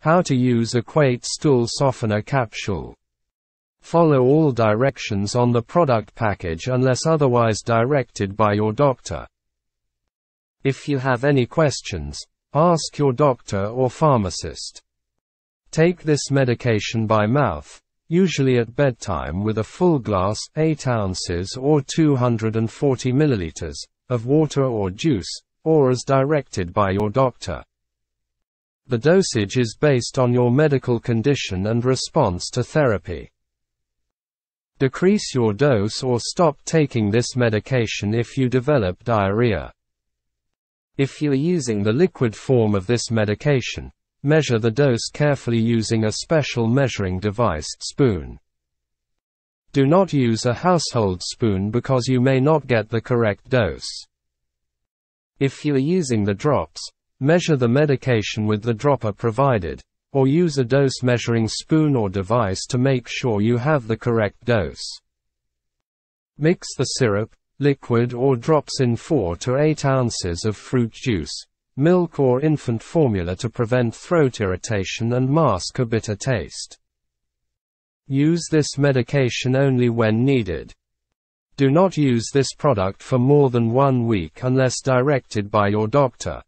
How to use Equate Stool Softener Capsule. Follow all directions on the product package unless otherwise directed by your doctor. If you have any questions, ask your doctor or pharmacist. Take this medication by mouth, usually at bedtime with a full glass 8 ounces or 240 milliliters of water or juice, or as directed by your doctor. The dosage is based on your medical condition and response to therapy. Decrease your dose or stop taking this medication if you develop diarrhea. If you are using the liquid form of this medication, measure the dose carefully using a special measuring device spoon. Do not use a household spoon because you may not get the correct dose. If you are using the drops, Measure the medication with the dropper provided, or use a dose measuring spoon or device to make sure you have the correct dose. Mix the syrup, liquid or drops in 4 to 8 ounces of fruit juice, milk or infant formula to prevent throat irritation and mask a bitter taste. Use this medication only when needed. Do not use this product for more than one week unless directed by your doctor.